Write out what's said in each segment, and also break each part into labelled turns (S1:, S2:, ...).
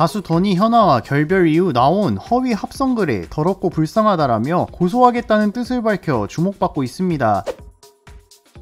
S1: 가수 더니 현아와 결별 이후 나온 허위 합성글에 더럽고 불쌍하다라며 고소하겠다는 뜻을 밝혀 주목받고 있습니다.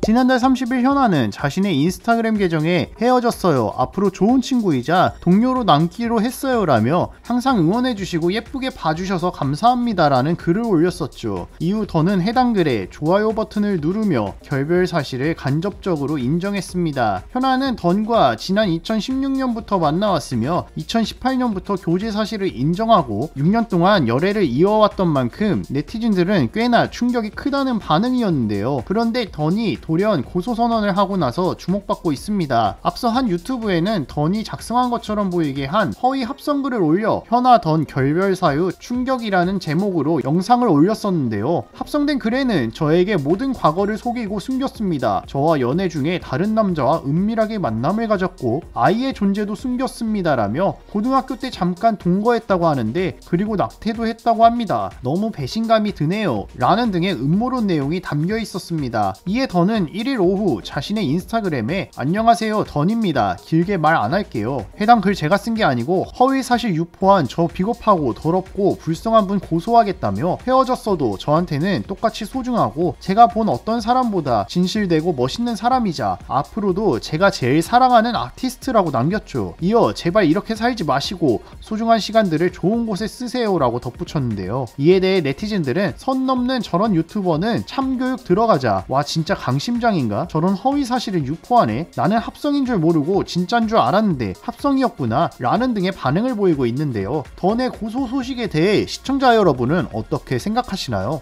S1: 지난달 30일 현아는 자신의 인스타그램 계정에 헤어졌어요. 앞으로 좋은 친구이자 동료로 남기로 했어요. 라며 항상 응원해주시고 예쁘게 봐주셔서 감사합니다 라는 글을 올렸었죠. 이후 더는 해당 글에 좋아요 버튼을 누르며 결별 사실을 간접적으로 인정했습니다. 현아는 던과 지난 2016년부터 만나왔으며 2018년부터 교제 사실을 인정하고 6년 동안 열애를 이어왔던 만큼 네티즌들은 꽤나 충격이 크다는 반응이었는데요. 그런데 던이 돌연 고소 선언을 하고 나서 주목받고 있습니다. 앞서 한 유튜브에는 던이 작성한 것처럼 보이게 한 허위 합성글을 올려 현아 던 결별 사유 충격이라는 제목으로 영상을 올렸었는데요. 합성된 글에는 저에게 모든 과거를 속이고 숨겼습니다. 저와 연애 중에 다른 남자와 은밀하게 만남을 가졌고 아이의 존재도 숨겼습니다라며 고등학교 때 잠깐 동거했다고 하는데 그리고 낙태도 했다고 합니다. 너무 배신감이 드네요. 라는 등의 음모론 내용이 담겨 있었습니다. 이에 던은 1일 오후 자신의 인스타그램에 안녕하세요 던입니다. 길게 말 안 할게요. 해당 글 제가 쓴 게 아니고 허위 사실 유포한 저 비겁하고 더럽고 불쌍한 분 고소하겠다며 헤어졌어도 저한테는 똑같이 소중하고 제가 본 어떤 사람보다 진실되고 멋있는 사람이자 앞으로도 제가 제일 사랑하는 아티스트라고 남겼죠. 이어 제발 이렇게 살지 마시고 소중한 시간들을 좋은 곳에 쓰세요 라고 덧붙였는데요. 이에 대해 네티즌들은 선 넘는 저런 유튜버는 참교육 들어가자 와 진짜 강 심장인가? 저런 허위 사실을 유포하네. 나는 합성인 줄 모르고 진짠 줄 알았는데 합성이었구나. 라는 등의 반응을 보이고 있는데요. 던의 고소 소식에 대해 시청자 여러분은 어떻게 생각하시나요?